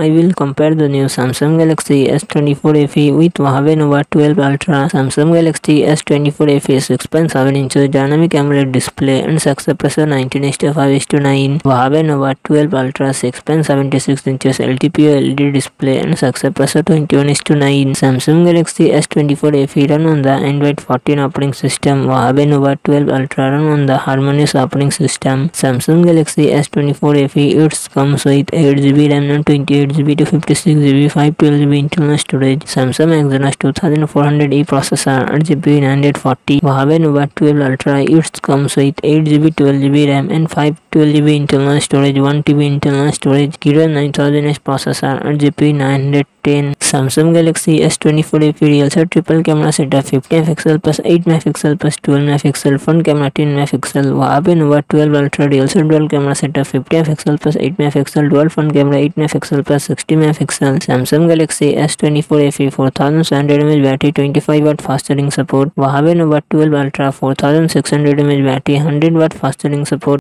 I will compare the new Samsung Galaxy S24 FE with Huawei Nova 12 Ultra. Samsung Galaxy S24 FE 6.7 inches dynamic AMOLED display and success pressure 19:5:9. Huawei Nova 12 Ultra 6.76 inches LTPO LED display and success pressure 21:9. Samsung Galaxy S24 FE run on the Android 14 operating system. Huawei Nova 12 Ultra run on the Harmonious operating system. Samsung Galaxy S24 FE it comes with 8GB RAM and 28GB to 56GB 512GB internal storage. Samsung Exynos 2400E processor 8GB 940. Huawei Nova 12 Ultra it comes with 8GB 12GB RAM and 512GB internal storage 1TB internal storage. Kirin 9000H processor 8GB 910. Samsung Galaxy S twenty four F rear sir triple camera setup fifty pixel plus eight mega pixel plus twelve mega pixel front camera ten mega pixel वहाँ पे Nova twelve ultra real sir dual camera setup fifty pixel plus eight mega pixel dual front camera eight mega pixel plus sixty mega pixel Samsung Galaxy S twenty four F four thousand seven hundred M H battery twenty five watt fast charging support वहाँ पे Nova twelve ultra four thousand six hundred M H battery hundred watt fast charging support